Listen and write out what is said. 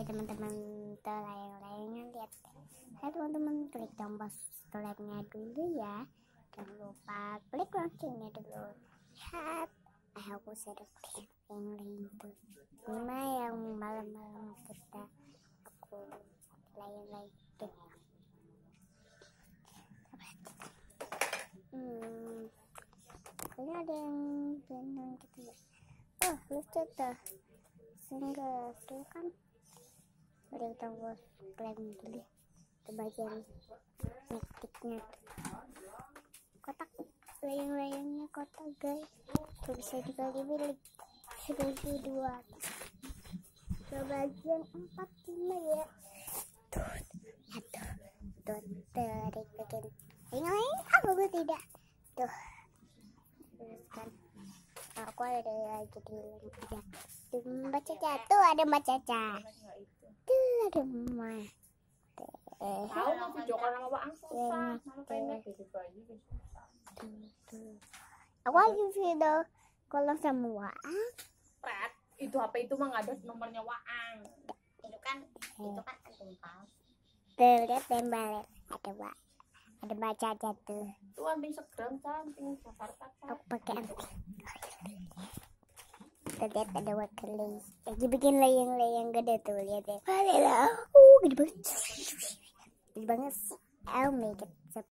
ya teman-teman tuh layang-layangnya lihat. Hai teman-teman klik tombol subscribe-nya dulu ya. Jangan lupa klik loncengnya dulu. Lihat aku sedang yang lain tuh ini yang malam-malam kita aku layang-layang hmm kayaknya ada yang bilang gitu ya. Oh lucu tuh. Sehingga tuh kan udah tombol subscribe dulu ke bagian ngetiknya kotak layang-layangnya kotak guys. Tuh bisa dibagi milik seribu dua ke bagian empat lima ya. Tuh ya tuh tarik bagian. Layang-layang apa gue tidak? Tuh. Kan aku ada jadi ya tuh mbak Caca tuh ada mbak Caca ada eh Tahu mau video call sama Pak Ang susah. Susah. aku lagi video kalau semua Pret, itu HP itu mah nggak ada nomornya Waang. Itu kan itu kan tumpal. tuh lihat tembal ada mbak ada mbak Caca tuh Itu ambil Instagram samping Jakarta kan. aku pakai anti tuh lihat ada wakili lagi bikin layang-layang gede tuh lihat ya Padahal aku gede banget. Gede banget. Sih oh my god